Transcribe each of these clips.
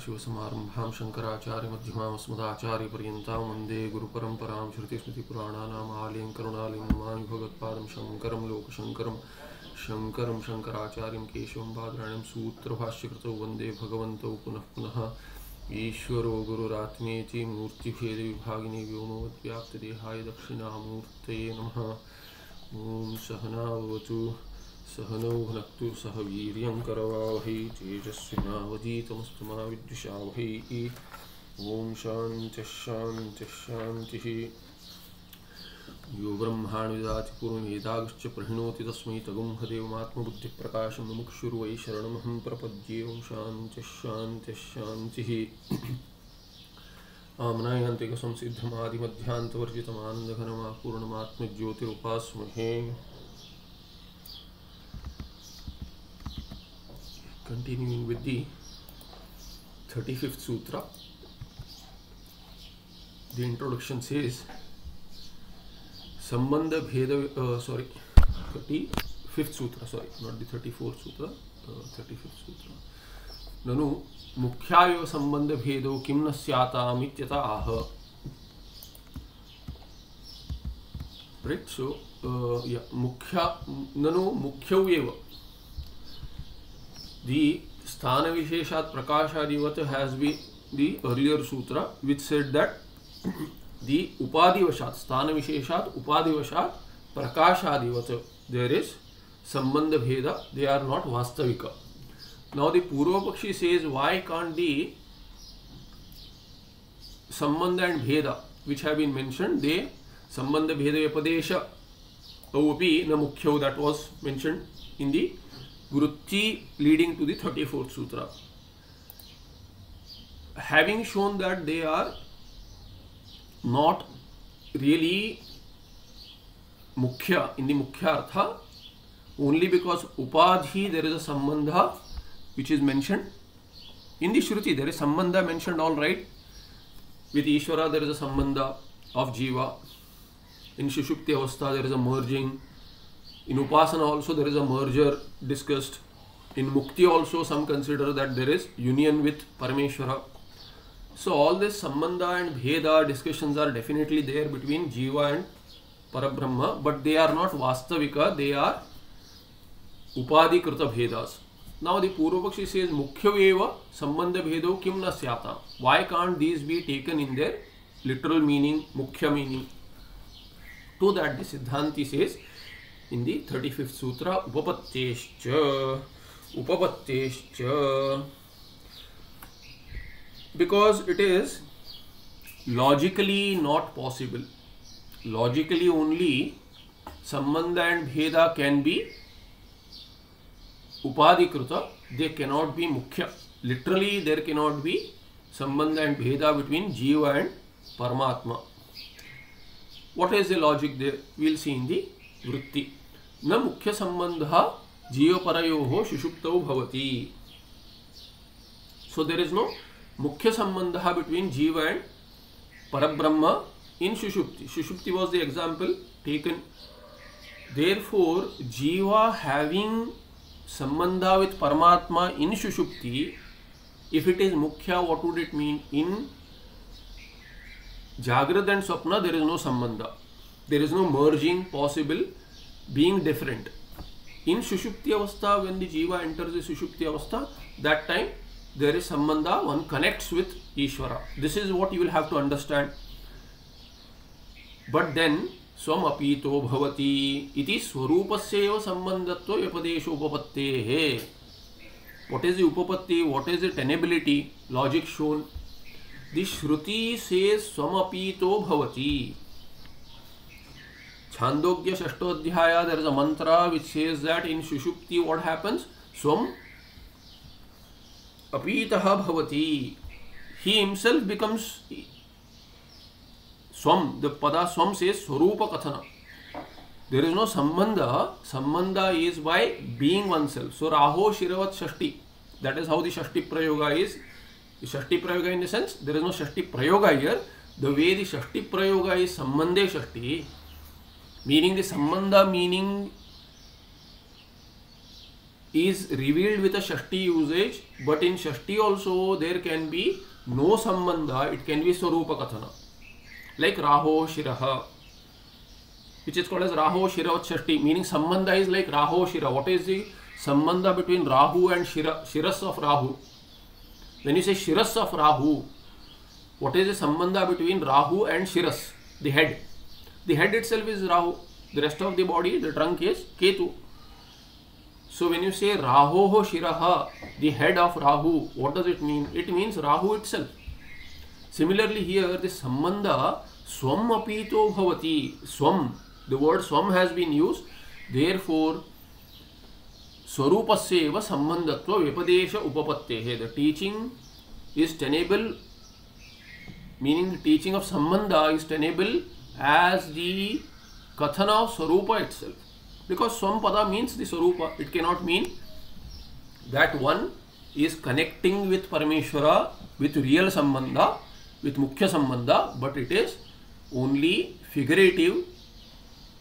सदाशिवसमारम्भां शङ्कराचार्यमध्यमामस्मदाचार्यपर्यन्तां वंदे गुरुपरम्परां श्रुतिस्मृतिपुराणानाम् आलयं करुणालयं नमामि भगवत्पादं शङ्करं लोकशङ्करं शङ्करं शङ्कराचार्यं केशवं बादरायणं सूत्रभाष्यकृतौ वंदे भगवन्तौ पुनः पुनः। ईश्वरो गुरुरात्मेति मूर्तिभेदविभागिनी व्योमवद्व्याप्तदेहाय दक्षिणामूर्तये नमः। ॐ सहनावतु सहनौ भुनक्तु सह वीर्यं करवावहै, तेजस्विनावधीतमस्तु मा विद्विषावहै ॐ शान्तिः यो ब्रह्माणि ददाति पूर्वमेदागश्च प्रहिणोति तस्मै तगुंहदेवमात्मबुद्धिप्रकाशं मुमुक्षुर्वै शरणमहं प्रपद्ये, ॐ शान्तिः आमनायान्तिकसंसिद्धमादिमध्यान्तवर्जितमानन्दघनमापूर्णमात्मज्योतिरुपास्महे continuing with the 35th sutra the introduction says sambandha bheda uh, sorry 35th sutra sorry not the 34th sutra uh, 35th sutra ननु मुख्यायो संबंध भेदो किम न स्याताम इत्यत आह right so uh, yeah mukhya nanu mukhyau eva the sthana visheshat prakashadivat has been the earlier sutra which said that the upadivashat sthana visheshat upadivashat prakashadivat there is sambandha bheda they are not vastavika now the purvapakshi says why can't the sambandha and bheda which have been mentioned they sambandha bheda vyapadesha api na mukhyau that was mentioned in the Vrutti leading to the 34th Sutra. Having shown that they are not really Mukhya in the Mukhya Artha, only because Upadhi there is a Sambandha which is mentioned. In the Shruti there is Sambandha mentioned all right. With Ishvara there is a Sambandha of Jiva. In Shushupti Avastha there is a merging in upasana also there is a merger discussed in mukti also some consider that there is union with parameshwara so all this sambandha and bheda discussions are definitely there between jiva and parabrahma but they are not vastavika they are upadhikrita bhedas now the purvapakshi says mukhya eva sambandha bhedo kim na syata why can't these be taken in their literal meaning mukhya meaning to that the siddhanti says in the 35th sutra upapattescha upapattescha because it is logically not possible logically only sambandha and bheda can be upadhikrita they cannot be mukhya literally there cannot be sambandha and bheda between jiva and paramatma what is the logic there we'll see in the वृत्ति न मुख्य संबंध जीवपरयो सुषुप्त होती so there is no mukhya sambandha between jiva and Parabrahman in sushupti sushupti was the example taken there for jiva having sambandha with Paramatma in sushupti if it is mukhya what would it mean in jagrat and svapna there is no sambandha. There is no merging possible being different in sushupti avastha when the jiva enters the sushupti avastha that time there is sambandha one connects with ishvara this is what you will have to understand but then swam apito bhavati iti swarupasya sambandhatva vyapadesho upapattehe what is the upapatti what is the tenability logic shown the shruti says swam apito bhavati Chandogya Shashtodhyaya, there is a mantra which says that in Shushupti what happens? Swam apitaha bhavati. He himself becomes Swam. The pada Swam says Swarupa Kathana. There is no Sambandha. Sambandha is by being oneself. So Raho Shiravat Shashti. That is how the Shashti Prayoga is. The Shashti Prayoga in the sense, there is no Shashti Prayoga here. The way the Shashti Prayoga is Sambandhe Shashti. Meaning the sambandha meaning is revealed with a Shashti usage, but in Shashti also there can be no Sambandha, it can be Swarupa Kathana. Like Raho Shiraha, which is called as Raho Shira Shashti, meaning Sambandha is like Raho Shira. What is the Sambandha between Rahu and Shira, Shiras of Rahu? When you say Shiras of Rahu, what is the Sambandha between Rahu and Shiras, the head? The head itself is Rahu, the rest of the body, the trunk is Ketu. So when you say Rahoho Shiraha, the head of Rahu, what does it mean? It means Rahu itself. Similarly here, the Sambandha Swam apito bhavati. Swam, the word Swam has been used. Therefore, स्वरूपस्य एव सम्बन्धत्व व्यपदेश उपपत्तेः the teaching is tenable meaning the teaching of sambandha is tenable As the kathana of swarupa itself because swapada means the swarupa it cannot mean that one is connecting with parameshwara with real sambandha with mukhya sambandha but it is only figurative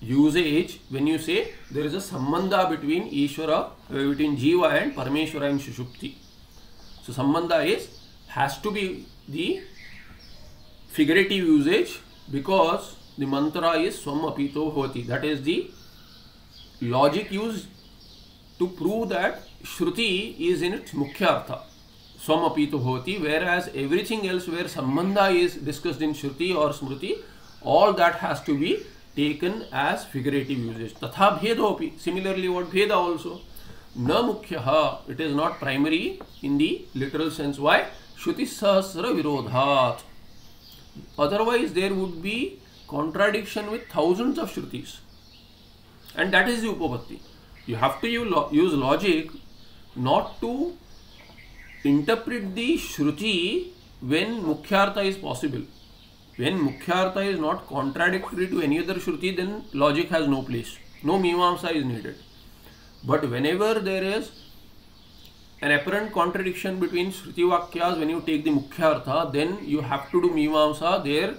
usage when you say there is a sambandha between ishvara uh, between jiva and parameshwara in sushupti so sambandha is has to be the figurative usage because the mantra is swam apito bhavati that is the logic used to prove that shruti is in its mukhya artha swam apito bhavati whereas everything else where sambandha is discussed in shruti or smriti all that has to be taken as figurative usage tatha bhedo api similarly what bheda also na mukhya it is not primary in the literal sense why shruti sahasra virodhat otherwise there would be contradiction with thousands of shrutis. And that is the upapatti you have to use, logic not to interpret the shruti when mukhyartha is possible. When mukhyartha is not contradictory to any other shruti then logic has no place. No mimamsa is needed. But whenever there is an apparent contradiction between shruti vakyas when you take the mukhyartha then you have to do mimamsa there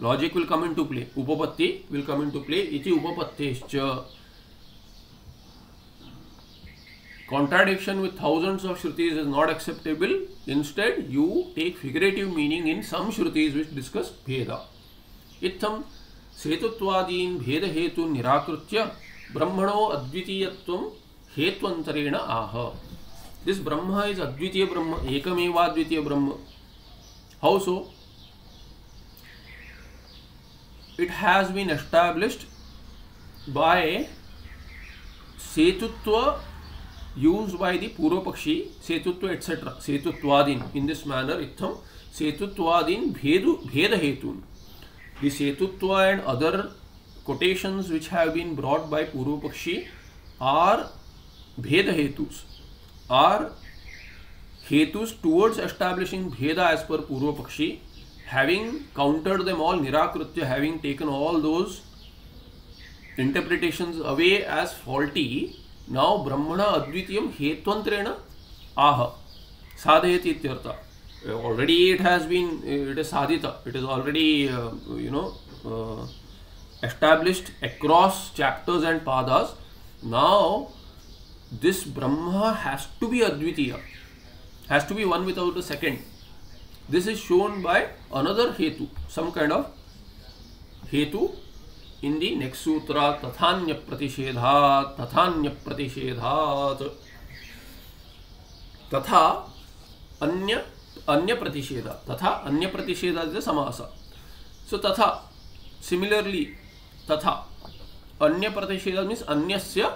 logic will come into play upapatti will come into play iti upapattescha contradiction with thousands of shrutis is not acceptable instead you take figurative meaning in some shrutis which discuss bheda इत्थं सेतुत्वादीन् भेदहेतु निराकृत्य ब्रह्मणो अद्वितीयत्वं हेत्वन्तरेण आह this Brahman is अद्वितीय ब्रह्म एकमेवाद्वितीय Brahman how so it has been established by setutva used by the purvapakshi setutva etc setutvadin in this manner itham setutvadin bhedu bheda hetun the setutva and other quotations which have been brought by purvapakshi are bheda hetus are hetus towards establishing bheda as per purvapakshi having countered them all nirakritya having taken all those interpretations away as faulty now brahmana advitiyam hetvantrena aha. Sadhayati ityartha. Already it has been it is sadhita. It is already uh, you know uh, established across chapters and padas. Now this brahma has to be advitiya. Has to be one without a second this is shown by another hetu some kind of hetu in the next sutra tathanya pratishedhat tathanya pratishedhat तथा अन्य अन्य प्रतिषेध तथा अन्य प्रतिषेध is समास सो तथा similarly तथा अन्य प्रतिषेध मीन्स अन्यस्य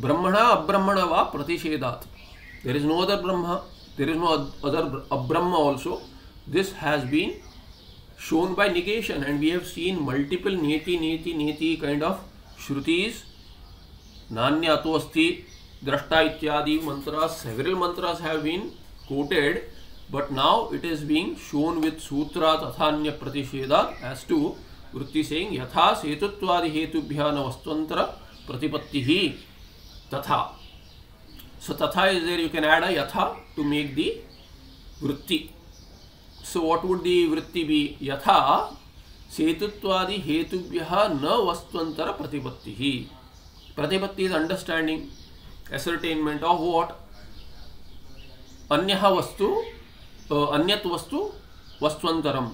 ब्रह्मण अब्रह्मण वा प्रतिषेधात् there is no other Brahman there is no other abrahma also this has been shown by negation and we have seen multiple neti neti neti kind of shrutis nanyato asti drashta ityadi mantras several mantras have been quoted but now it is being shown with sutra tathanya pratishedhat as to vritti saying yatha setutwadi hetubhya na vastvantra pratipattihi tatha So tatha is there, you can add a yatha to make the vritti. So what would the vritti be? Yatha setutwadi hetubhyaha na vastvantara pratipattihi. pratipatti is understanding ascertainment of what अन्यः वस्तु अन्यत् वस्तु वस्त्वन्तरम्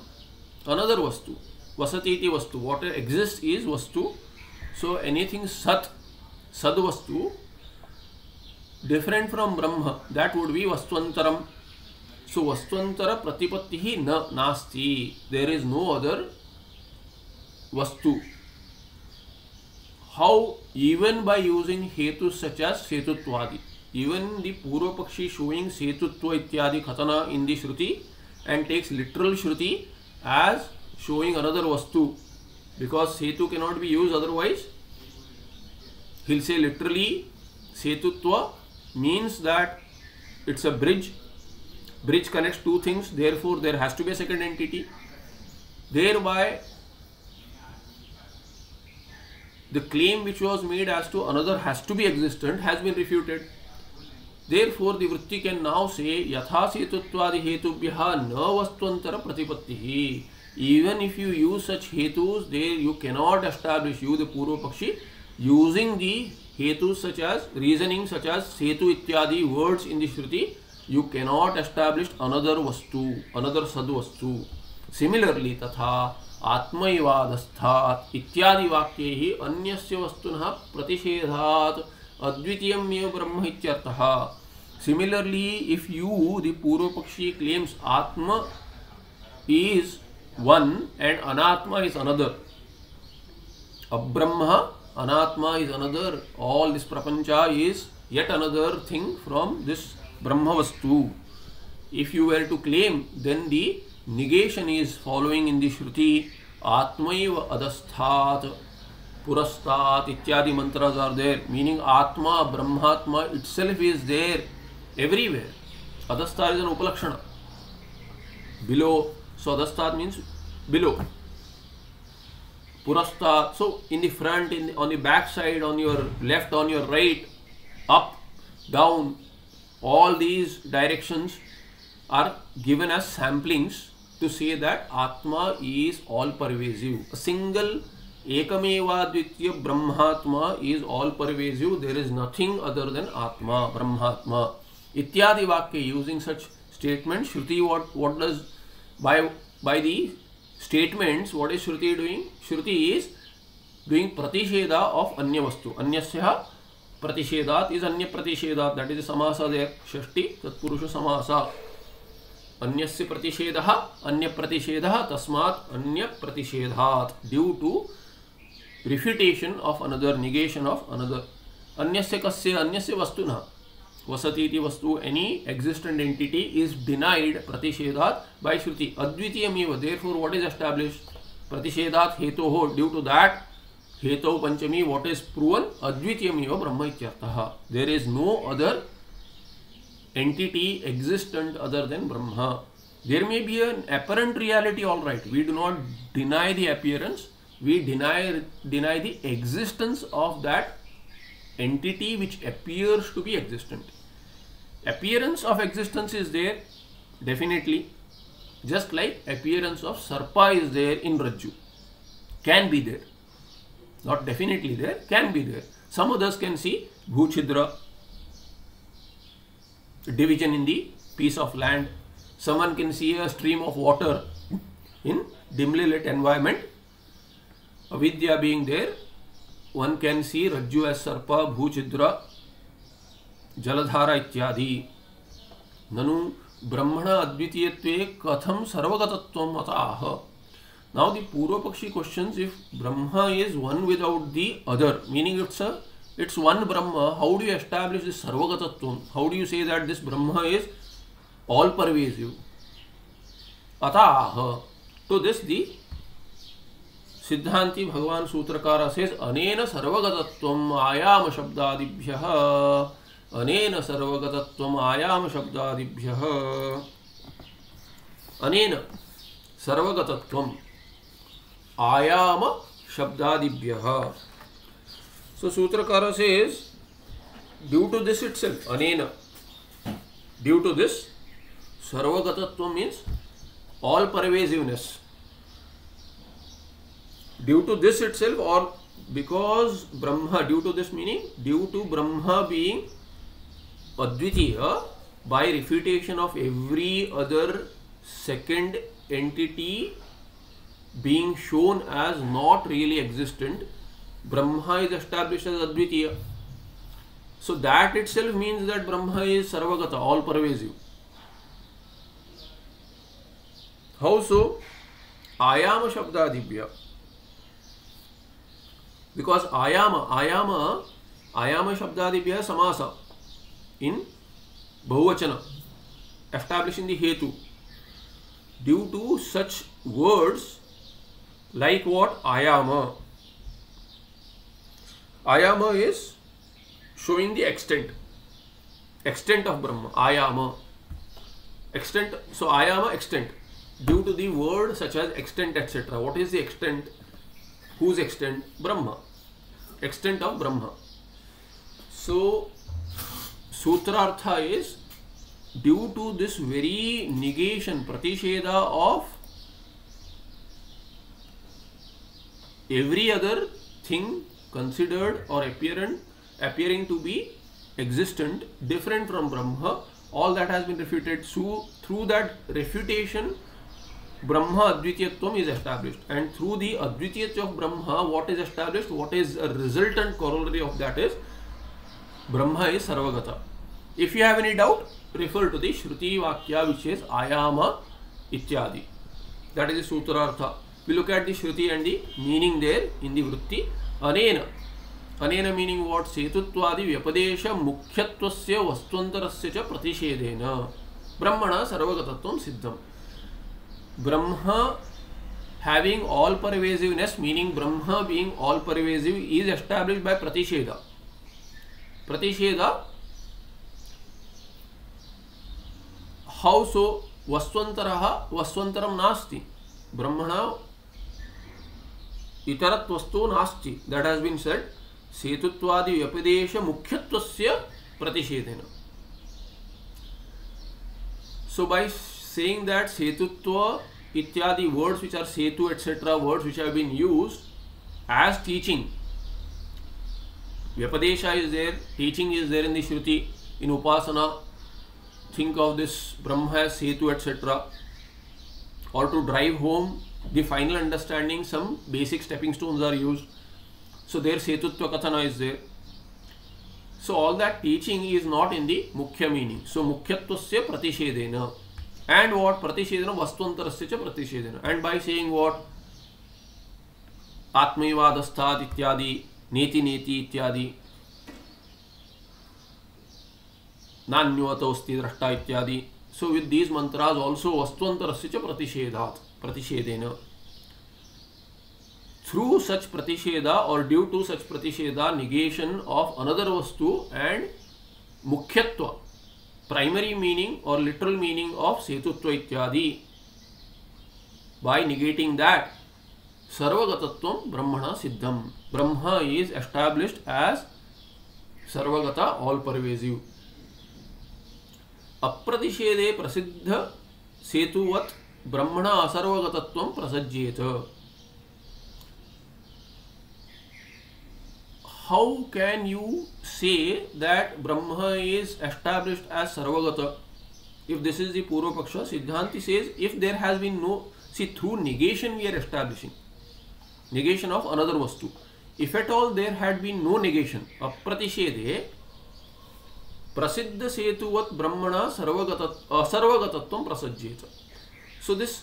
another vastu vasati iti vastu what exists is vastu so anything sat sad vastu different from Brahman that would be वस्तुअरम so वस्तुअर प्रतिपत्ति ही न नास्ती there is no other vastu how even by using hetu such as सेतुत्वादि even the purvapakshi showing सेतुत्व इत्यादि कथन in the shruti and takes literal shruti as showing another vastu because setu can not be use otherwise हिल से literally setutva means that it's a bridge bridge connects two things therefore there has to be a second entity thereby the claim which was made as to another has to be existent has been refuted therefore the vritti can now say yatha setuttvadi hetubhyah na vastwantara pratipattihi even if you use such hetus there you cannot establish you the purva pakshi using the hetus such as reasoning such as setu ityadi words in the shruti you cannot establish another vastu another sad vastu similarly tatha आत्मैवादस्थात् इत्यादि वाक्यैः अन्यस्य वस्तुनः प्रतिषेधात् अद्वितीयमेव ब्रह्म इत्यर्थः similarly if you the पूर्व पक्षी claims आत्म is one and anatma is another abrahma anatma is another all this prapancha is yet another thing from this brahma vastu if you were to claim then the negation is following in the shruti atmaiva adasthat purastat ityadi mantras are there meaning atma brahmatma itself is there everywhere adastha is an upalakshana below so adasthat means below purastat so in the front in the, on the back side on your left on your right up down all these directions are given as samplings to say that Atma is all pervasive. A single Ekameva Dvitya Brahmatma is all pervasive. There is nothing other than Atma, Brahmatma. Ityadi Vakya using such statements, Shruti what, what does by by the statements what is Shruti doing? Shruti is doing pratisheda of anya vastu. Anyasya pratishedat is anya pratishedat. That is the samasa there. Shashti tatpurusha samasa. अन्यस्य प्रतिषेधः अन्य प्रतिषेधः तस्मात् अन्य प्रतिषेधात् due to refutation of another negation of another अन्यस्य कस्य अन्यस्य वस्तुनः वसती vastu any existent entity is denied प्रतिषेधात by shruti advitiya therefore what is establish प्रतिषेधा हेतु हो due to that hetu panchami what is प्रूवल advitiya Brahman there is no other entity existent other than Brahman. There may be an apparent reality all right we do not deny the appearance we deny deny the existence of that entity which appears to be existent. Appearance of existence is there, definitely, just like appearance of Sarpa is there in Rajju. Can be there. Not definitely there, can be there. Some others can see Bhuchidra, division in the piece of land. Someone can see a stream of water in dimly lit environment. Avidya being there, one can see रज्जु as सर्प भू छिद्र जलधारा इत्यादि ननु ब्रह्मण अद्वितीय कथम सर्वगतत्व अतः now the पूर्वपक्षी question if Brahman is one without the other meaning it's it's one Brahman how do you establish this सर्वगतत्व how do you say that this Brahman is all pervasive अतः टू दिस दी सिद्धांति भगवान सूत्रकार says अनेन सर्वगतत्वम आयाम शब्दादिभ्य अनेन सर्वगतत्वम आयाम शब्दादिभ्य अनेन सर्वगतत्वम आयाम शब्दादिभ्य सो सूत्रकार says due to this itself अनेन due to this सर्वगतत्व means all pervasiveness Due to this itself or because Brahma, due to this meaning, due to Brahma being Advitiya, by refutation of every other second entity being shown as not really existent, Brahma is established as Advitiya. So that itself means that Brahma is Sarvagata, all pervasive. How so? Ayama Shabdadibhya. Because आयाम आयाम आयाम शब्दादिभ्य समास in bahuvachana establish in the हेतु due to such words like what आयाम आयाम is showing the extent extent of Brahman आयाम extent so आयाम extent due to the word such as extent etcetera what is the extent whose extent Brahman extent of Brahman so सूत्रार्थ is due to this very negation प्रतिषेध of every other thing considered or apparent appearing to be existent different from Brahman all that has been refuted through that refutation brahma advitiyatvam is established and through the advitiyatva of brahma what is established what is a resultant corollary of that is brahma is sarvagata if you have any doubt refer to the shruti vakya which is ayama ityadi that is the sutrartha we look at the shruti and the meaning there in the vritti anena अनेन meaning what सेतुत्वादि व्यपदेश मुख्यत्वस्य वस्तुन्तरस्य च प्रतिषेधेन ब्रह्मण सर्वगतत्वं सिद्धम् Brahma having all pervasiveness, meaning Brahma being all pervasive, is established by Pratishedha. Pratishedha, how so? Vasvantaraha, Vasvantaram nasti. Brahmana itaravastu nasti that has been said setutvadi vyapadesha mukhyatvasya pratishedhena so by saying that setutva ityadi words which are setu etc words which have been used as teaching. Vyapadesha is there teaching is there in the shruti in upasana. Think of this brahma as setu etc or to drive home the final understanding some basic stepping stones are used. So there setutva kathana is there. So all that teaching is not in the mukhya meaning. So mukhyatvasya pratishedena and what प्रतिषेधन वस्तुअतर से प्रतिषेधन. And by say what आत्मीवादस्ता इत्यादि, नीति नीति इत्यादि नान्योतस्ती द्रष्टा इत्यादि. So with these mantras also वस्तुअतर से प्रतिषेधा प्रतिषेधन. Through such प्रतिषेधा or due to such प्रतिषेधा negation of another वस्तु and मुख्यत्व primary meaning or literal meaning of setutva ityadi by negating that sarvagatatvam brahmana siddham brahma is established as sarvagata all pervasive अप्रतिषेधे प्रसिद्ध सेतुवत् ब्रह्मण असर्वगतत्वं प्रसज्येत how can you say that Brahman is established as सर्वगत if this is the पूर्व पक्ष सिद्धांत says if there has been no see through negation we are establishing negation of another वस्तु if at all there had been no negation अप्रतिषेधे प्रसिद्ध सेतुवत् ब्रह्मण सर्वगत असर्वगतत्व प्रसज्येत so this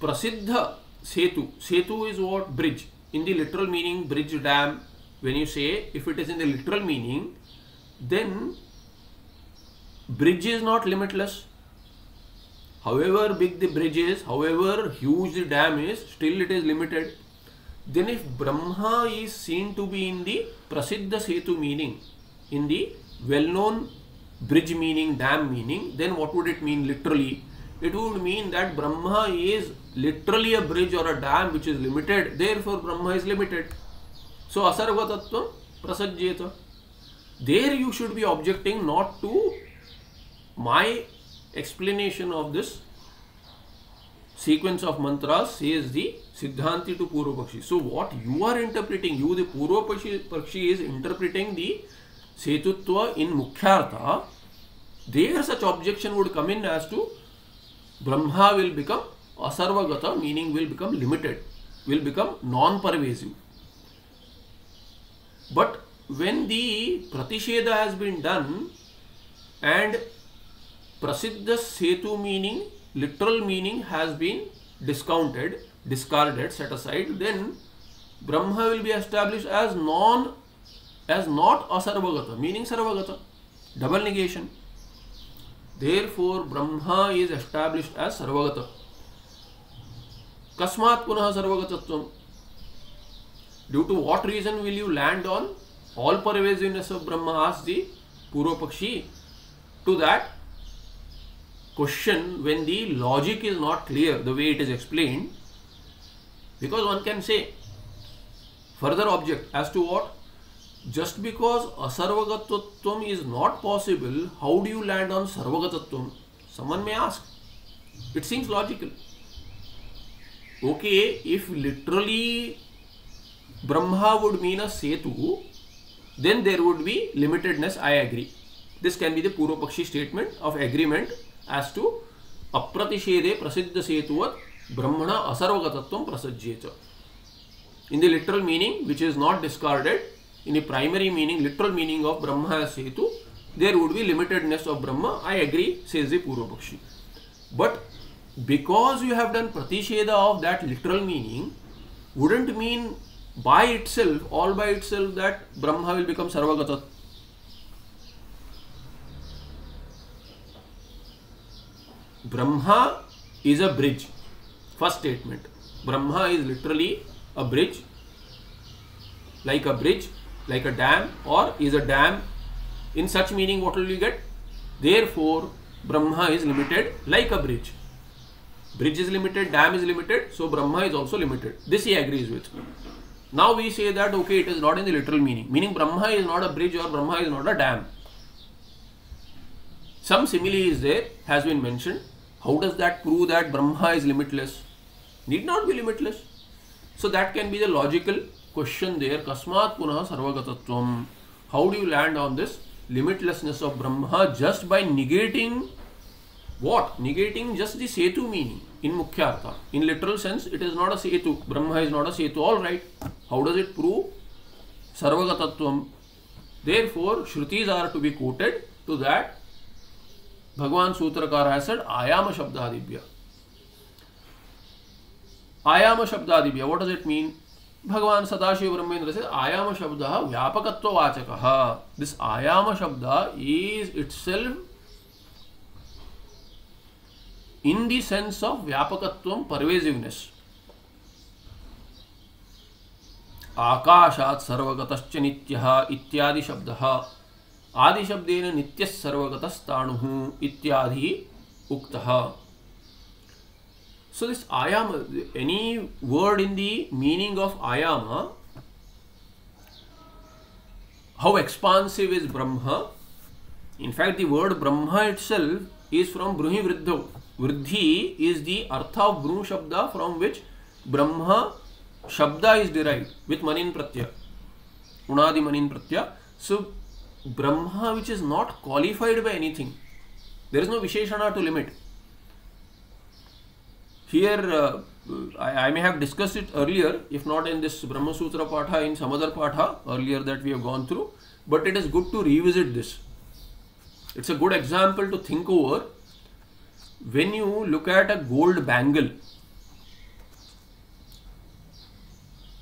प्रसिद्ध सेतु सेतु is what bridge in literal meaning bridge dam when you say if it is in the literal meaning then bridge is not limitless. However big the bridge is however huge the dam is still it is limited. Then if brahma is seen to be in the prasiddha setu meaning in the well known bridge meaning dam meaning then what would it mean literally? It would mean that brahma is literally a bridge or a dam which is limited therefore brahma is limited so असर्वतत्व प्रसज्येत there you should be objecting not to my explanation of this sequence of mantras the सिद्धांति to पूर्व पक्षी so what you are interpreting you the पूर्व पक्षी पक्षी is interpreting the सेतुत्व in मुख्यार्थ there such objection would come in as to Brahma will become असर्वगत meaning will become limited will become non pervasive But when the Pratisheda has been done and Prasiddha Setu meaning, literal meaning has been discounted, discarded, set aside, then Brahma will be established as non, as not asarvagata, meaning sarvagata, double negation. Therefore, Brahma is established as sarvagata. Kasmat punah sarvagatatvam. Due to what reason will you land on all pervasiveness of Brahma? Asks the Purvapakshi. To that question, when the logic is not clear, the way it is explained, because one can say further object as to what just because asarvagatatvam is not possible how do you land on sarvagatatvam someone may ask it seems logical okay if literally brahma would mean a setu then there would be limitedness i agree. This can be the purvapakshi statement of agreement as to apratishede prasiddha setuvat brahmana asarvagatatvam prasajyeta in the literal meaning which is not discarded in the primary meaning literal meaning of brahma setu there would be limitedness of brahma i agree says the purvapakshi but because you have done pratisheda of that literal meaning wouldn't mean by itself all by itself that brahma will become sarvagata brahma is a bridge. First statement. Brahma is literally a bridge. Like a bridge like a dam or is a dam. In such meaning what will you get? Therefore brahma is limited like a bridge. Bridge is limited dam is limited so brahma is also limited. This he agrees with now we say that okay it is not in the literal meaning. Meaning brahma is not a bridge or brahma is not a dam. Some simile is there has been mentioned. How does that prove that brahma is limitless? Need not be limitless. So that can be the logical question there. Kasmat punah sarvagatatvam how do you land on this limitlessness of brahma just by negating what? Negating just the setu meaning in mukhyartha in literal sense it is not a setu brahma is not a setu all right how does it prove sarvagatatvam therefore shrutis are to be quoted to that bhagwan sutrakara has said ayama shabdadibhya आयाम शब्दादिभ्य what does it mean भगवान सदाशिव ब्रह्मेंद्र से आयाम शब्द व्यापकत्ववाचक this आयाम शब्द is itself in the से of व्यापकत्व pervasive आकाशात् सर्वगत नित्य इत्यादि शब्द आदिशब्देन नित्यसर्वगतस्ताणु इत्यादि उक्त सो दिस आयाम any word in the meaning of आयाम how expansive is Brahman in fact the word Brahman itself is from बृहि वृद्धौ वृद्धि इज़ दी अर्थ ऑफ़ गुरु शब्द फ्रॉम विच ब्रह्म शब्द इज़ डिराइव विथ मनीन प्रत्यय उणादि मनीन प्रत्यय so Brahman which is not qualified by anything there is no विशेषण to limit here I may have discuss it earlier if not in this Brahmasutra पाठ in Samaddar पाठ earlier that we have gone through but it is good to revisit this it's a good example to think over When you look at a gold bangle,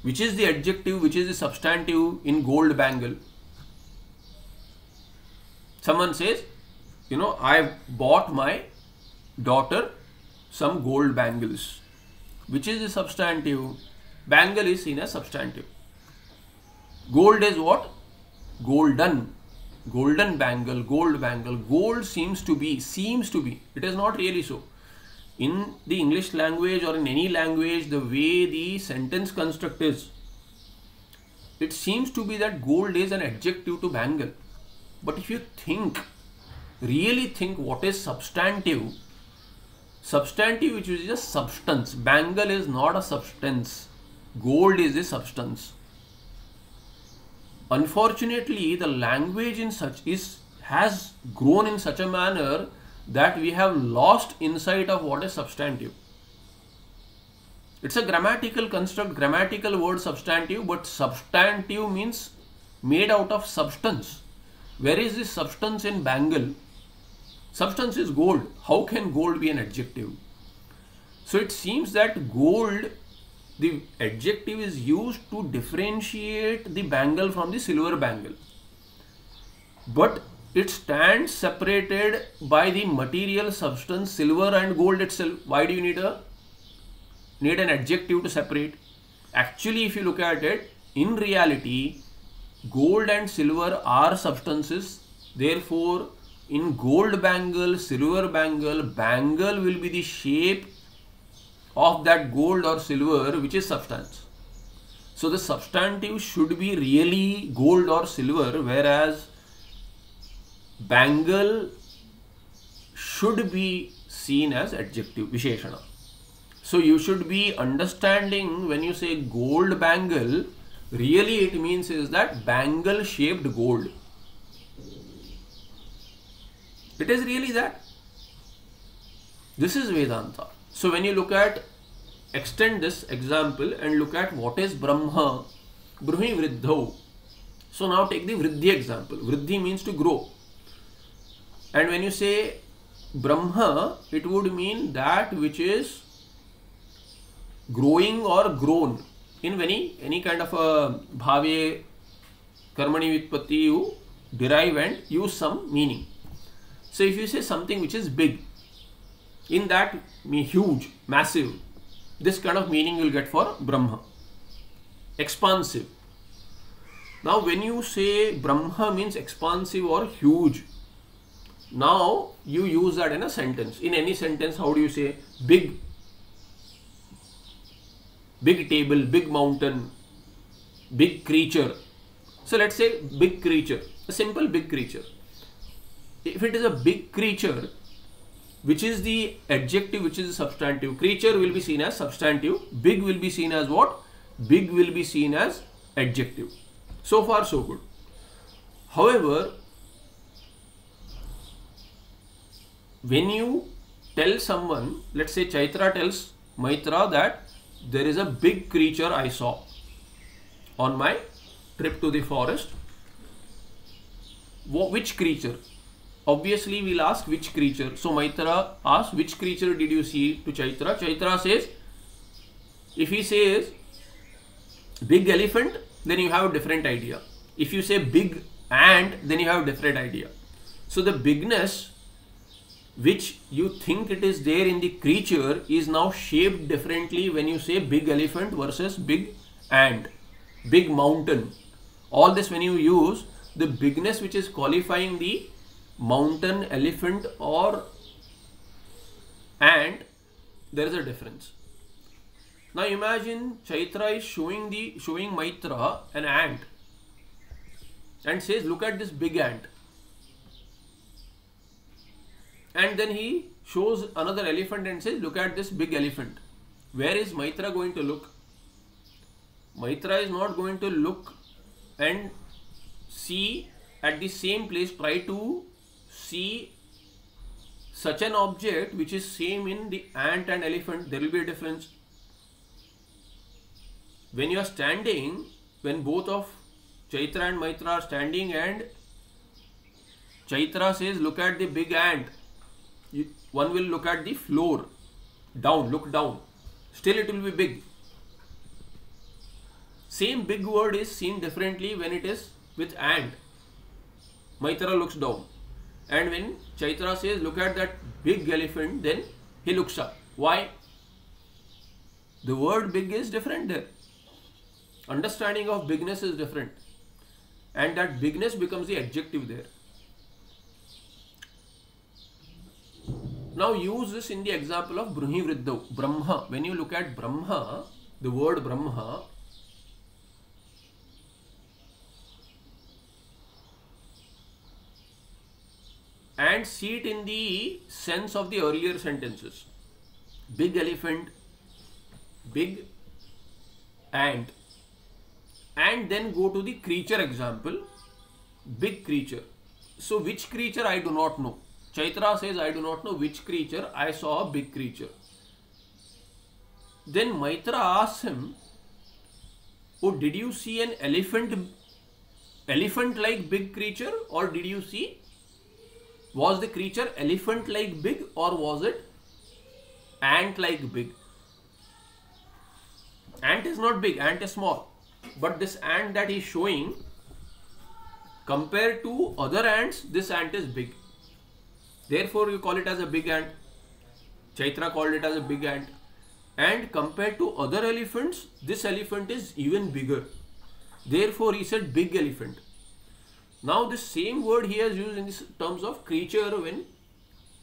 which is the adjective, which is the substantive in gold bangle? Someone says, you know, I bought my daughter some gold bangles. Which is the substantive? Bangle is seen as substantive. Gold is what? Golden. Golden bangle, gold bangle. Gold seems to be, seems to be. It is not really so. In the English language or in any language, the way the sentence construct is, it seems to be that gold is an adjective to bangle. But if you think, really think what is substantive, substantive which is a substance. Bangle is not a substance. Gold is a substance. Unfortunately, the language in such is has grown in such a manner that we have lost insight of what is substantive. It's a grammatical construct, grammatical word substantive, but substantive means made out of substance. Where is this substance in bangle? Substance is gold. How can gold be an adjective? So it seems that gold, the adjective is used to differentiate the bangle from the silver bangle. But it stands separated by the material substance silver and gold itself. Why do you need a need an adjective to separate? Actually, if you look at it, in reality, gold and silver are substances. Therefore, in gold bangle, silver bangle, bangle will be the shape of that gold or silver which is substance. So the substantive should be really gold or silver whereas bangle should be seen as adjective visheshana. So you should be understanding when you say gold bangle really it means is that bangle shaped gold it is really that this is vedanta so when you look at extend this example and look at what is brahma bruhi vriddhau. So now take the vriddhi example. Vriddhi means to grow. And when you say brahma it would mean that which is growing or grown in any any kind of a bhave karmani vitpatti you derive and use some meaning. So if you say something which is big in that huge massive this kind of meaning you'll get for brahma expansive now when you say brahma means expansive or huge now you use that in a sentence in any sentence how do you say big big table, big mountain, big creature. So let's say big creature, a simple big creature. If it is a big creature, which is the adjective, which is a substantive, creature will be seen as substantive, big will be seen as what? Big will be seen as adjective. So far, so good. However, when you tell someone, let's say Chaitra tells Maitra that there is a big creature I saw on my trip to the forest. Which creature? Obviously, we'll ask which creature. So Maitra asks, which creature did you see to Chaitra? Chaitra says, if he says big elephant, then you have a different idea. If you say big ant, then you have a different idea. So the bigness which you think it is there in the creature is now shaped differently when you say big elephant versus big ant, big mountain. All this when you use the bigness which is qualifying the mountain, elephant or ant, there is a difference. Now imagine Chaitra is showing the showing Maitra an ant and says look at this big ant. And then he shows another elephant and says look at this big elephant. Where is maitra going to look? Maitra is not going to look and see at the same place try to see such an object which is same in the ant and elephant there will be a difference. When you are standing when both of chaitra and maitra are standing and chaitra says look at the big ant you, one will look at the floor down look down. Still it will be big. Same big word is seen differently when it is with ant. Maitra looks down and when chaitra says look at that big elephant then he looks up. Why? The word big is different. There understanding of bigness is different. And that bigness becomes the adjective there. Now use this in the example of Bruhi Vriddhau, Brahma. When you look at Brahma, the word Brahma, and see it in the sense of the earlier sentences. big elephant, big ant, and then go to the creature example, big creature. So, which creature I do not know. Chaitra says, I do not know which creature. I saw a big creature. Then Maitra asks him, Oh, did you see an elephant, elephant like big creature, or did you see, was the creature elephant like big, or was it ant like big? Ant is not big, ant is small. But this ant that is showing, compared to other ants, this ant is big. Therefore, you call it as a big ant. Chaitra called it as a big ant. And compared to other elephants, this elephant is even bigger. Therefore, he said big elephant. Now, this same word he has used in terms of creature when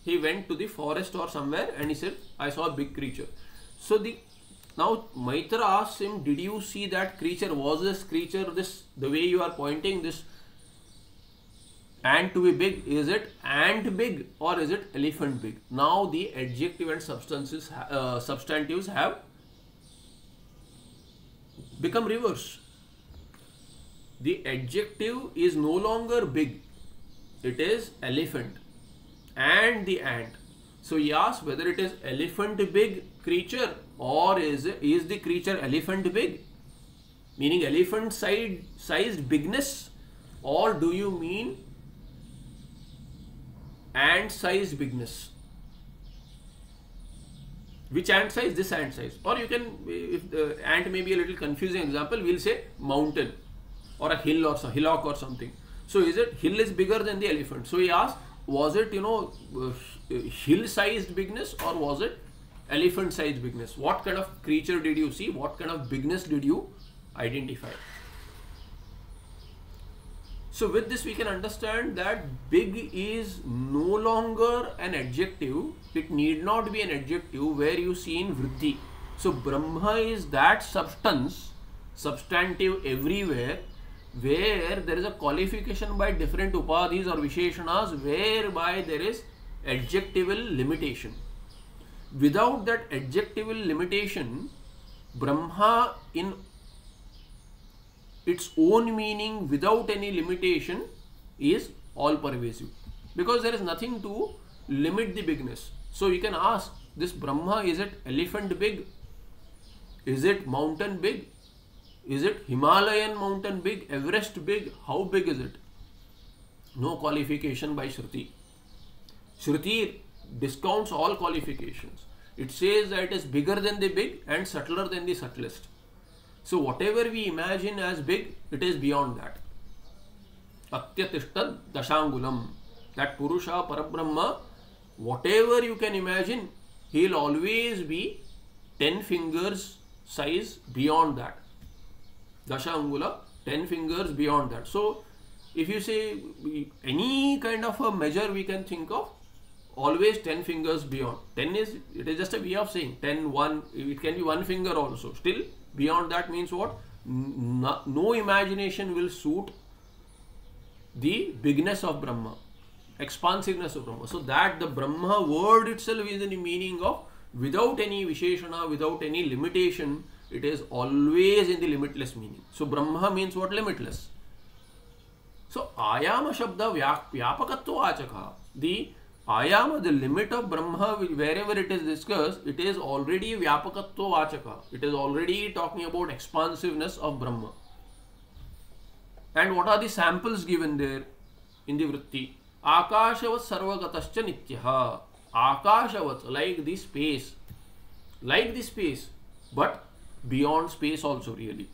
he went to the forest or somewhere and he said, I saw a big creature. So, the now Maitra asks him, Did you see that creature? Was this creature this the way you are pointing this ant to be big? Is it ant big or is it elephant big? Now the adjective and substances uh, substantives have become reverse. The adjective is no longer big, it is elephant and the ant. So he asks whether it is elephant big creature or is is the creature elephant big? Meaning elephant side sized bigness or do you mean ant size bigness? Which ant size? This ant size. Or you can, if the ant may be a little confusing example, we'll say mountain or a hill or some hillock or something. So is it hill is bigger than the elephant? So he asked, was it you know uh, hill sized bigness or was it elephant sized bigness? What kind of creature did you see? What kind of bigness did you identify? So with this we can understand that big is no longer an adjective. It need not be an adjective where you see in vritti. So Brahma is that substance, substantive everywhere where there is a qualification by different upadhis or visheshanas whereby there is adjectival limitation. Without that adjectival limitation, Brahma in its own meaning without any limitation is all pervasive because there is nothing to limit the bigness. So you can ask this Brahma is it elephant big? Is it mountain big? Is it Himalayan mountain big? Everest big? How big is it? No qualification by Shruti. Shruti discounts all qualifications. It says that it is bigger than the big and subtler than the subtlest. So whatever we imagine as big, it is beyond that. Atyatishtad dashangulam. That Purusha Parabrahma, whatever you can imagine, he'll always be 10 fingers size beyond that. Dashangula, 10 fingers beyond that. So if you say any kind of a measure we can think of, always 10 fingers beyond. 10 is, it is just a way of saying 10, 1, it can be one finger also. Still beyond that means what? No, no imagination will suit the bigness of Brahma, expansiveness of Brahma. So that the Brahma word itself is in the meaning of without any Visheshana, without any limitation, it is always in the limitless meaning. So Brahma means what? Limitless. So Ayama Shabda Vyapakatva Vachaka, the Ayama, the limit of Brahma, wherever it is discussed, it is already Vyapakatva Vachaka. It is already talking about expansiveness of Brahma. And what are the samples given there in the Vritti? Akashavat Sarvagatascha Nityaha. Akashavat, like the space. Like the space, but beyond space also, really.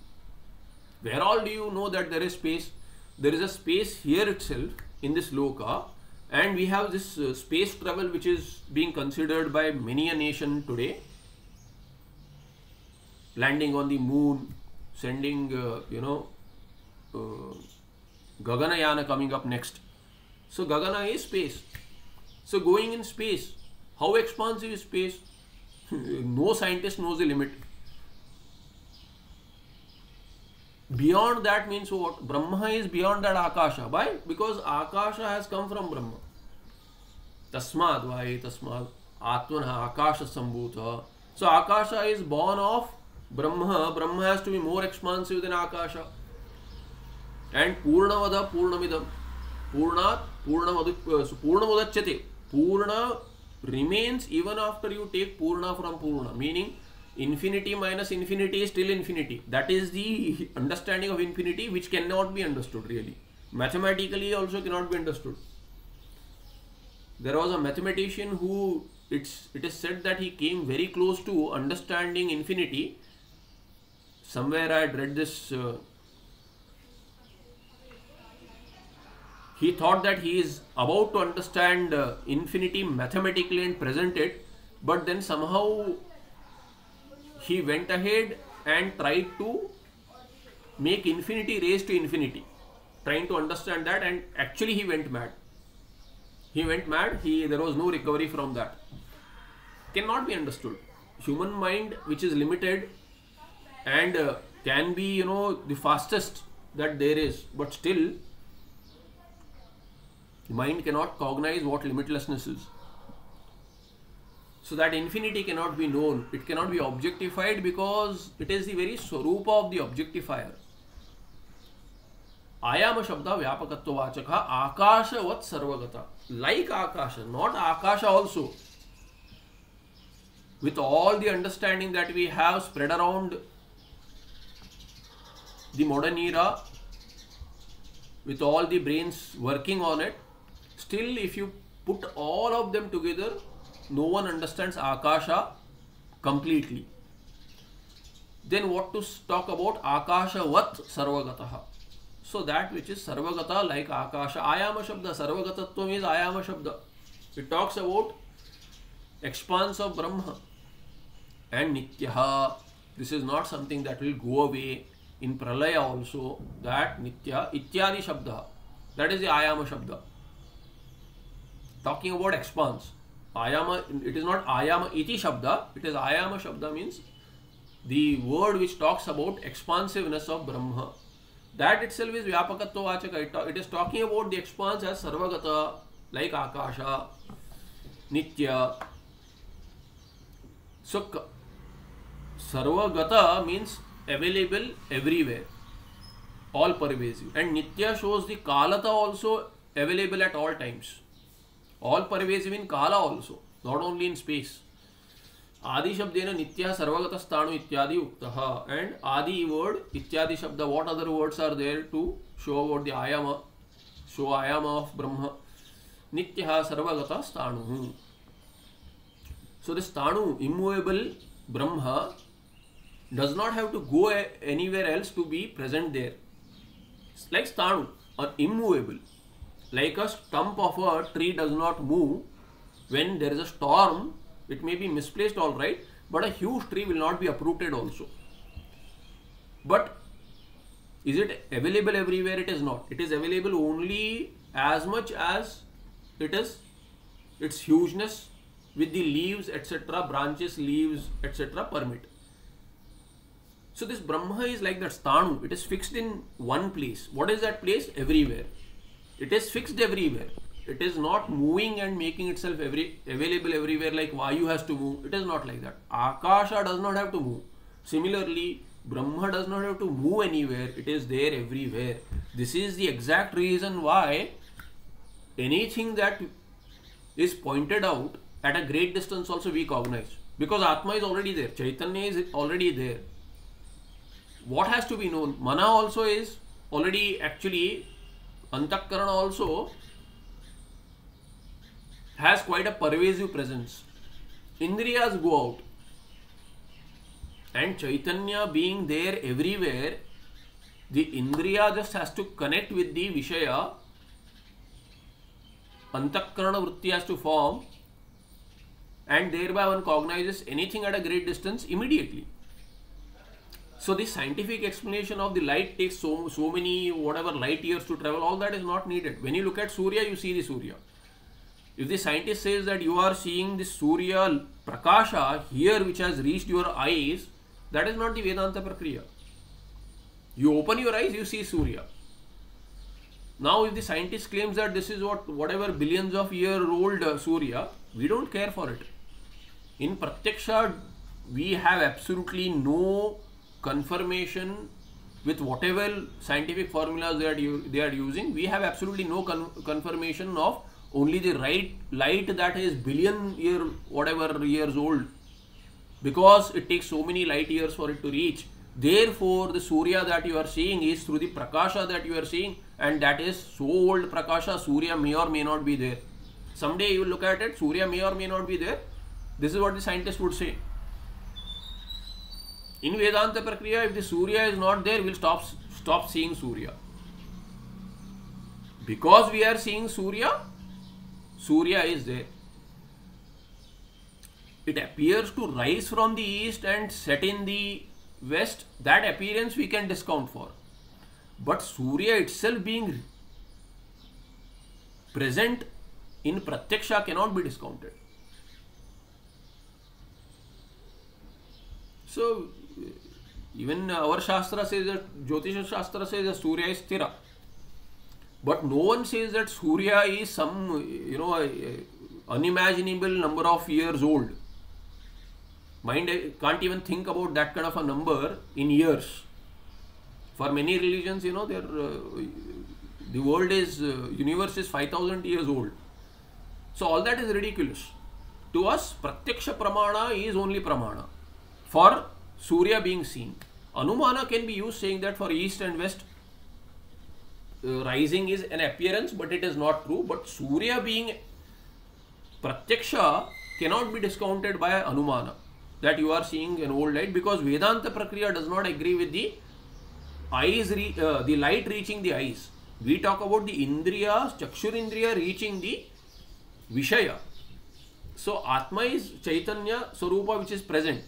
Where all do you know that there is space? There is a space here itself in this loka, and we have this uh, space travel which is being considered by many a nation today. Landing on the moon, sending, uh, you know, uh, Gaganayana coming up next. So Gagana is space. So going in space, how expansive is space? no scientist knows the limit. Beyond that means what? Brahma is beyond that Akasha. Why? Because Akasha has come from Brahma. Tasmad, why? Tasmad. Atmana Akasha Sambhuta. So Akasha is born of Brahma. Brahma has to be more expansive than Akasha. And Purnavada Purnamidam. Purnat Purnamadu Purnamudachyate. Purna remains even after you take Purna from Purna. Meaning infinity minus infinity is still infinity. That is the understanding of infinity which cannot be understood really. Mathematically also cannot be understood. There was a mathematician who it's it is said that he came very close to understanding infinity. Somewhere I had read this. Uh, he thought that he is about to understand uh, infinity mathematically and present it, but then somehow he went ahead and tried to make infinity raised to infinity, trying to understand that, and actually he went mad. He went mad. He there was no recovery from that. Cannot be understood. Human mind, which is limited, and uh, can be you know the fastest that there is, but still, mind cannot cognize what limitlessness is. So that infinity cannot be known. It cannot be objectified because it is the very sorupa of the objectifier. Ayama Shabda Vyapakatva Vachaka Akasha Vat Sarvagata. Like Akasha, not Akasha also. With all the understanding that we have spread around the modern era, with all the brains working on it, still if you put all of them together, no one understands akasha completely then what to talk about akasha vat sarvagatah so that which is sarvagata like akasha ayama shabda sarvagatatvam is ayama shabda it talks about expanse of brahma and nityaha this is not something that will go away in pralaya also that nitya ityadi shabda that is the ayama shabda talking about expanse आयाम it is not आयाम इति शब्द it is आयाम शब्द means the word which talks about expansiveness of Brahman that itself is व्यापकत्वाचक it is talking about the expanse as सर्वगत like आकाश नित्य सुख सर्वगत means available everywhere all pervasive and नित्य shows the कालता also available at all times all pervasive in काला also not only in space आदिशब्देन नित्य सर्वगत स्थानु इत्यादि उक्त and आदि वर्ड इत्यादि शब्द what other words are there to show about the आयाम शो आयाम ऑफ़ ब्रह्म नित्य सर्वगत स्थाणु so the Sthanu immovable Brahman does not have to go anywhere else to be present there like स्थानु or immovable like a stump of a tree does not move when there is a storm it may be misplaced all right but a huge tree will not be uprooted also. But is it available everywhere? It is not. It is available only as much as it is its hugeness with the leaves etc branches leaves etc permit. So this brahma is like that stanu. It is fixed in one place. What is that place? Everywhere it is fixed everywhere. It is not moving and making itself every available everywhere like vayu has to move. It is not like that. Akasha does not have to move. Similarly brahma does not have to move anywhere. It is there everywhere. This is the exact reason why anything that is pointed out at a great distance also we cognize. Because atma is already there. Chaitanya is already there. What has to be known? Mana also is already actually antakarana also has quite a pervasive presence. Indriyas go out. And Chaitanya being there everywhere, the Indriya just has to connect with the Vishaya. Antakarana Vritti has to form and thereby one cognizes anything at a great distance immediately. So the scientific explanation of the light takes so, so many whatever light years to travel, all that is not needed. When you look at Surya, you see the Surya. If the scientist says that you are seeing the Surya Prakasha here which has reached your eyes, that is not the Vedanta Prakriya. You open your eyes, you see Surya. Now, if the scientist claims that this is what whatever billions of year old uh, Surya, we don't care for it. In Pratyaksha, we have absolutely no confirmation with whatever scientific formulas they are, they are using. We have absolutely no con confirmation of only the right light that is billion year whatever years old. Because it takes so many light years for it to reach. Therefore the surya that you are seeing is through the prakasha that you are seeing and that is so old prakasha surya may or may not be there. Someday you will look at it surya may or may not be there. This is what the scientist would say in vedanta prakriya if the surya is not there we'll stop stop seeing surya because we are seeing surya Surya is there. It appears to rise from the east and set in the west. That appearance we can discount for. But Surya itself being present in Pratyaksha cannot be discounted. So, even our शास्त्र says that ज्योतिष शास्त्र से the सूर्य is स्थिर but no one says Surya is some you know unimaginable number of years old mind can't even think about that kind of a number in years for many religions you know there the world is universe is five thousand years old so all that is ridiculous to us प्रत्यक्ष प्रमाण is only प्रमाण for Surya being seen Anumana can be used saying that for east and west, uh, rising is an appearance, but it is not true. But Surya being Pratyaksha cannot be discounted by Anumana that you are seeing an old light because Vedanta Prakriya does not agree with the eyes, uh, the light reaching the eyes. We talk about the Indriyas, Chakshurindriya reaching the Vishaya. So Atma is Chaitanya Sarupa which is present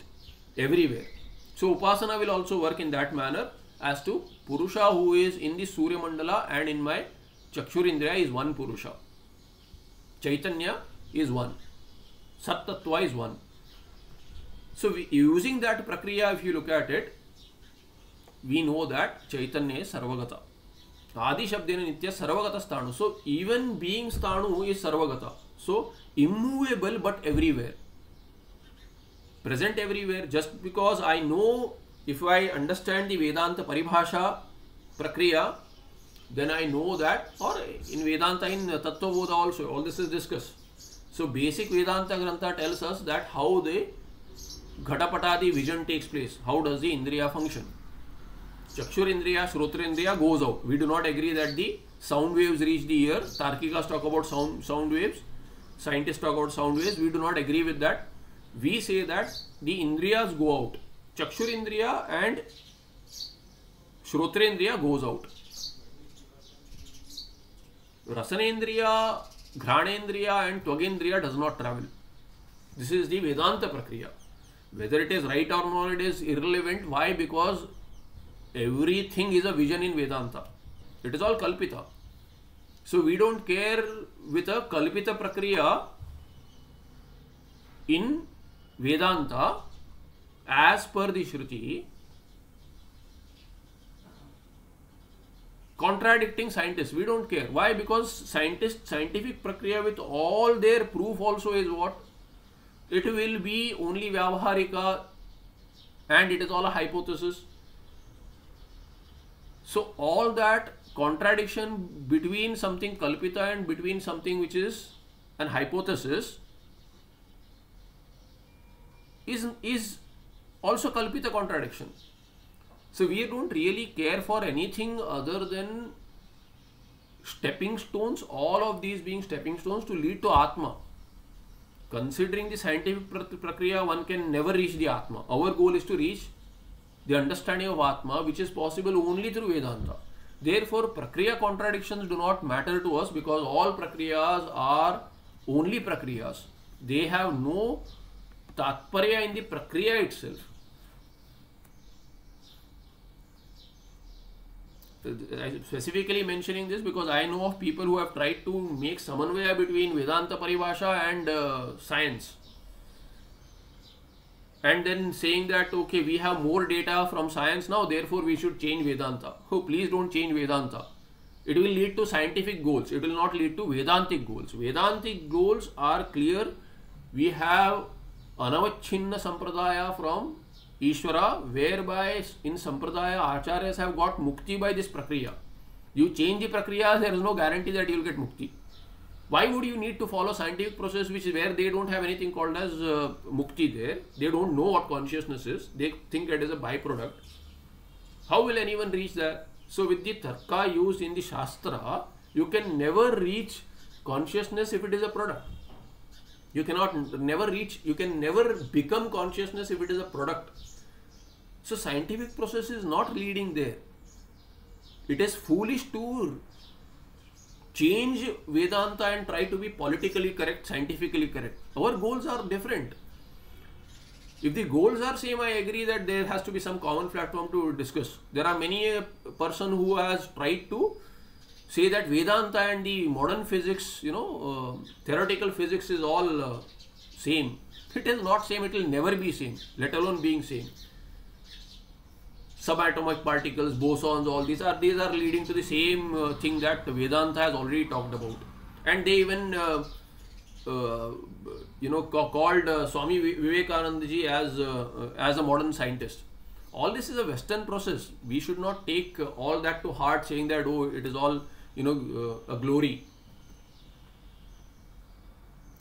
everywhere. So Upasana will also work in that manner as to Purusha who is in the Surya Mandala and in my Chakshurindriya is one Purusha. Chaitanya is one. Sattattva is one. So we, using that Prakriya, if you look at it, we know that Chaitanya is Sarvagata. Adi Shabdena Nitya Sarvagata Stanu. So even being Stanu is Sarvagata. So immovable but everywhere. Present everywhere. Just because I know if I understand the Vedanta Paribhasha Prakriya, then I know that, or in Vedanta, in Tattva Bodha also, all this is discussed. So, basic Vedanta Grantha tells us that how the Ghatapatadi vision takes place, how does the Indriya function. Chakshur Indriya, Shrotra Indriya goes out. We do not agree that the sound waves reach the ear. Tarkikas talk about sound, sound waves. Scientists talk about sound waves. We do not agree with that. We say that the Indriyas go out Chakshurindriya and Shrotrendriya goes out. Rasanendriya, Granendriya and Twagendriya does not travel. This is the Vedanta Prakriya. Whether it is right or not, it is irrelevant. Why? Because everything is a vision in Vedanta. It is all Kalpita. So we don't care with a Kalpita Prakriya in Vedanta as per the Shruti, contradicting scientists. We don't care. Why? Because scientists, scientific prakriya with all their proof also is what? It will be only Vyavaharika and it is all a hypothesis. So all that contradiction between something kalpita and between something which is an hypothesis is is also kalpita contradiction. So we don't really care for anything other than stepping stones, all of these being stepping stones to lead to Atma. Considering the scientific prakriya, one can never reach the Atma. Our goal is to reach the understanding of Atma, which is possible only through Vedanta. Therefore, prakriya contradictions do not matter to us because all prakriyas are only prakriyas. They have no tatparya in the prakriya itself. specifically mentioning this because I know of people who have tried to make samanvaya between Vedanta Paribhasha and uh, science. And then saying that, okay, we have more data from science now, therefore we should change Vedanta. Oh, please don't change Vedanta. It will lead to scientific goals. It will not lead to Vedantic goals. Vedantic goals are clear. We have anavachinna sampradaya from Ishvara, whereby in sampradaya acharyas have got mukti by this prakriya. You change the prakriya, there is no guarantee that you will get mukti. Why would you need to follow scientific process which is where they don't have anything called as uh, mukti there? They don't know what consciousness is. They think it is a byproduct. How will anyone reach there? So with the tarka used in the shastra, you can never reach consciousness if it is a product. You cannot never reach, you can never become consciousness if it is a product. So scientific process is not leading there. It is foolish to change Vedanta and try to be politically correct, scientifically correct. Our goals are different. If the goals are same, I agree that there has to be some common platform to discuss. There are many a person who has tried to say that Vedanta and the modern physics, you know, uh, theoretical physics is all uh, same. It is not same. It will never be same. Let alone being same. Subatomic particles, bosons, all these are these are leading to the same uh, thing that Vedanta has already talked about, and they even. Uh, uh, you know, ca- called uh, Swami Vivekananda ji as as a modern scientist. All this is a Western process. We should not take all that to heart, saying that oh, it is all you know uh, a glory.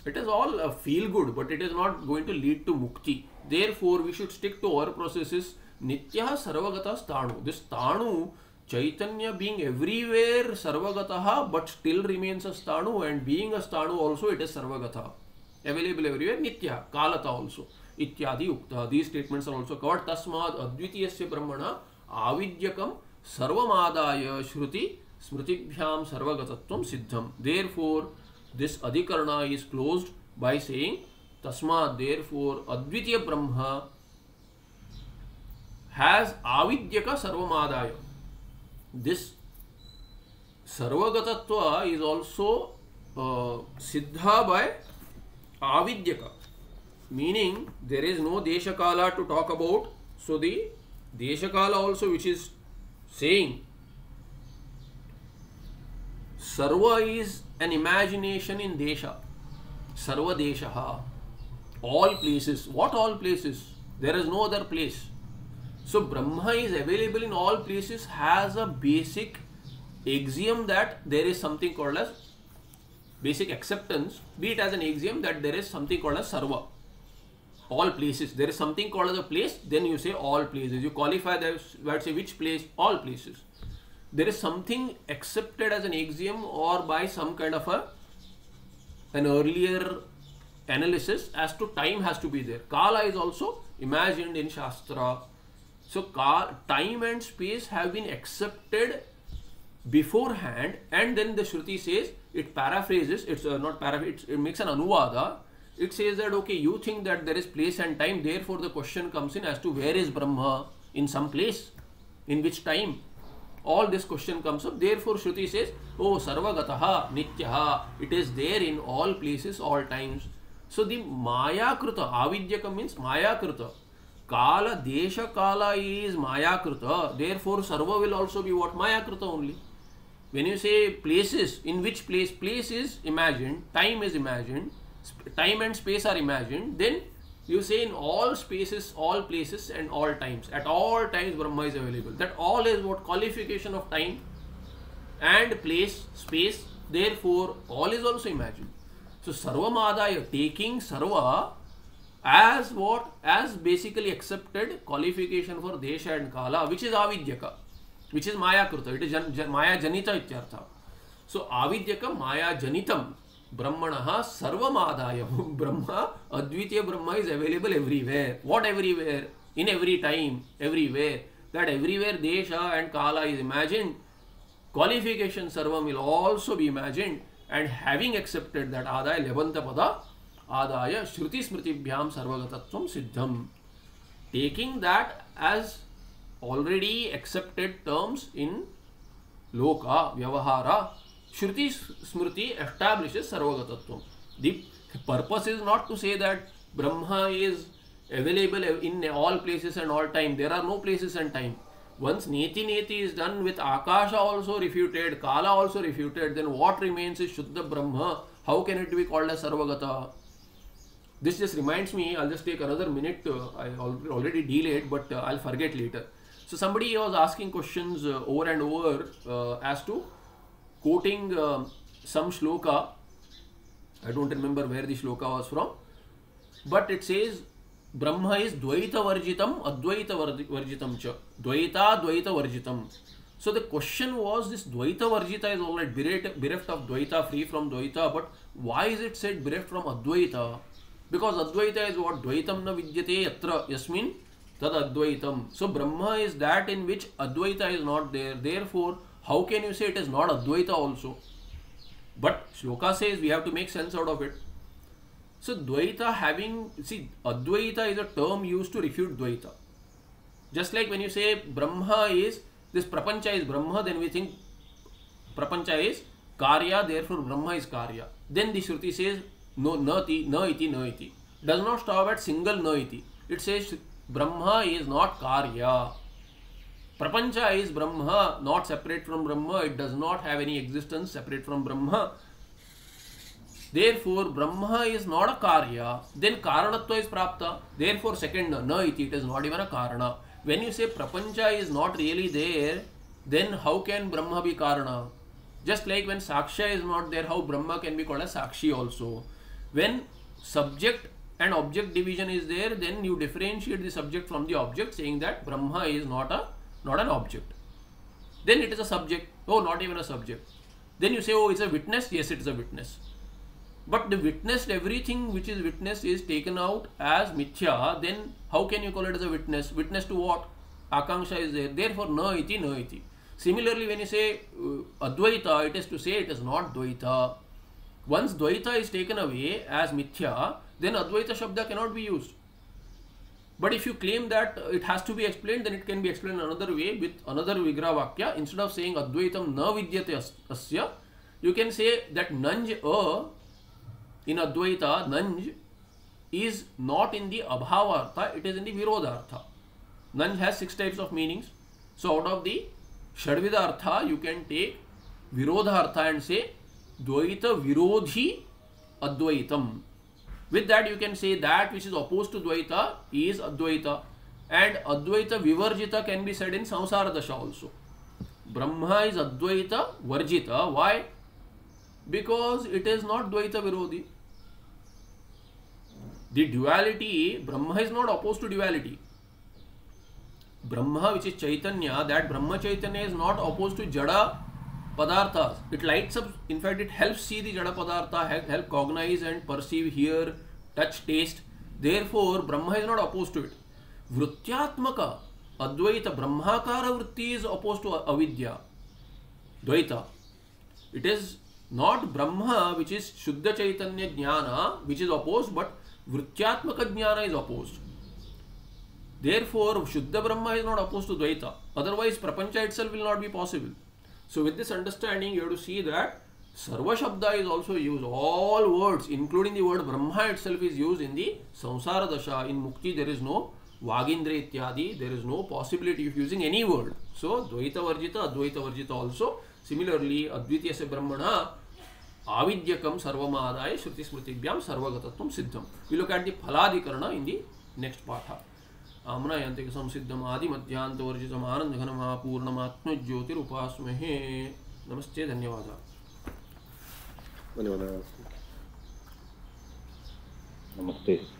It is all a feel good, but it is not going to lead to mukti. Therefore, we should stick to our processes. Nitya Sarvagata Stanu. This Stanu Chaitanya being everywhere Sarvagataha but still remains a Stanu and being a Stanu also it is Sarvagata. Available everywhere Nitya, Kalata also. Ityadi Ukta. These statements are also covered. Tasmad Advitiyasya Brahmana Avidyakam Sarvamadaya Shruti Smritibhyam Sarvagatatvam Siddham. Therefore, this Adhikarana is closed by saying Tasmad therefore Advitiya Brahma has Avidyaka Sarvamadaya. This Sarvagatatva is also uh, Siddha by Avidyaka, meaning there is no Deshakala to talk about. So the Deshakala also, which is saying Sarva is an imagination in Desha. Sarva Deshaha. All places. What all places? There is no other place. So Brahma is available in all places has a basic axiom that there is something called as basic acceptance, be it as an axiom that there is something called as sarva. All places. There is something called as a place, then you say all places. You qualify that, say which place, all places. There is something accepted as an axiom or by some kind of a an earlier analysis as to time has to be there. Kala is also imagined in Shastra. So time and space have been accepted beforehand and then the Shruti says, it paraphrases, it's uh, not paraphrase, it makes an anuvada. It says that, okay, you think that there is place and time, therefore the question comes in as to where is Brahma in some place, in which time. All this question comes up. Therefore, Shruti says, Oh, Sarvagataha, Nityaha, it is there in all places, all times. So the Maya Kruta, Avidyaka means Maya Kruta. Kala, Desha Kala is Maya Kruta. Therefore, Sarva will also be what? Maya Kruta only. When you say places, in which place? Place is imagined, time is imagined, time and space are imagined, then you say in all spaces, all places, and all times. At all times, Brahma is available. That all is what qualification of time and place, space. Therefore, all is also imagined. So, Sarva Madaya, taking Sarva as what? As basically accepted qualification for Desha and Kala, which is Avidyaka, which is Maya Kruta. It is jan, jan, Maya Janita ityartha. So, Avidyaka Maya Janitam. ब्रह्मण सर्वमादाय। ब्रह्म, अद्वितीय Brahman is available everywhere what everywhere in every time everywhere that everywhere देश and काल is imagine qualification serve will also be imagine and having accepted that आदाय लेबंत पद आदाय श्रुति स्मृतिभ्याम सर्वगतत्व सिद्धम taking that as already accepted terms in लोक व्यवहार Shruti Smriti establishes Sarvagatatvam. The purpose is not to say that Brahma is available in all places and all time. There are no places and time. Once Neti Neti is done with Akasha also refuted, Kala also refuted, then what remains is Shuddha Brahma. How can it be called as Sarvagata? this just reminds me, I'll just take another minute. Uh, I already delayed, but uh, I'll forget later. So somebody was asking questions uh, over and over uh, as to quoting uh, some shloka. I don't remember where the shloka was from, but it says Brahma is Dvaita Varjitam, Advaita Varjitam cha. Dvaita Dvaita Varjitam. So the question was this Dvaita Varjita is alright, bereft, bereft of Dvaita, free from Dvaita, but why is it said bereft from Advaita? Because Advaita is what Dvaitam na vidyate yatra yasmin tad Advaitam. So Brahma is that in which Advaita is not there. Therefore, how can you say it is not Advaita also? But Shloka says we have to make sense out of it. So Dvaita having see Advaita is a term used to refute Dvaita. Just like when you say Brahma is this Prapancha is Brahma, then we think Prapancha is Karya, therefore Brahma is Karya. Then the Shruti says no nati, na iti, na iti. Does not stop at single na iti. It says Brahma is not Karya. Prapancha is Brahma, not separate from Brahma. It does not have any existence separate from Brahma. Therefore, Brahma is not a Karya. Then Karanatva is Prapta. Therefore, second na iti, it is not even a Karana. When you say Prapancha is not really there, then how can Brahma be Karana? Just like when Sakshya is not there, how Brahma can be called a Sakshi also. When subject and object division is there, then you differentiate the subject from the object, saying that Brahma is not a not an object. Then it is a subject. Oh, not even a subject. Then you say, oh, it's a witness. Yes, it is a witness. But the witnessed everything which is witnessed is taken out as mithya. Then how can you call it as a witness? Witness to what? Akanksha is there. Therefore, na iti, na iti. Similarly, when you say uh, Advaita, it is to say it is not Dvaita. Once Dvaita is taken away as mithya, then Advaita Shabda cannot be used. But if you claim that uh, it has to be explained, then it can be explained another way with another Vigraha Vakya. Instead of saying Advaitam na vidyate asya, you can say that Nanj a in Advaita, Nanj is not in the Abhavartha, it is in the Virodhartha. Nanj has six types of meanings. So out of the Shadvida Artha, you can take Virodha Artha and say Dvaita Virodhi Advaitam. With that, you can say that which is opposed to Dvaita is Advaita. And Advaita Vivarjita can be said in Samsara Dasha also. Brahma is Advaita Varjita. Why? Because it is not Dvaita Virodhi. The duality, Brahma is not opposed to duality. Brahma, which is Chaitanya, that Brahma Chaitanya is not opposed to Jada Padarthas. It lights up, in fact, it helps see the Jada Padartha, help, cognize and perceive, hear, touch, taste. Therefore, Brahma is not opposed to it. Vrutyatmaka, Advaita, Brahmakara Vritti is opposed to Avidya, Dvaita. It is not Brahma, which is Shuddha Chaitanya Jnana, which is opposed, but Vrutyatmaka Jnana is opposed. Therefore, Shuddha Brahma is not opposed to Dvaita. Otherwise, Prapancha itself will not be possible. So, with this understanding, you have to see that Sarva Shabda is also used. All words, including the word Brahma itself, is used in the Samsara Dasha. In Mukti, there is no Vagindra Ityadi, there is no possibility of using any word. So, Dvaita Varjita, Advaita Varjita also. Similarly, Advitya Brahmana avidyakam sarvamadaya shruti smritibyam sarvagatatvam siddham. We look at the phaladhikarana in the next patha. आम्नायन्ते संसिद्धम आदिमध्यान्तवर्जितम् आनन्दघनम् आपूर्णमात्मज्योतिरुपास्महे। नमस्ते धन्यवाद। धन्यवादः। नमस्ते।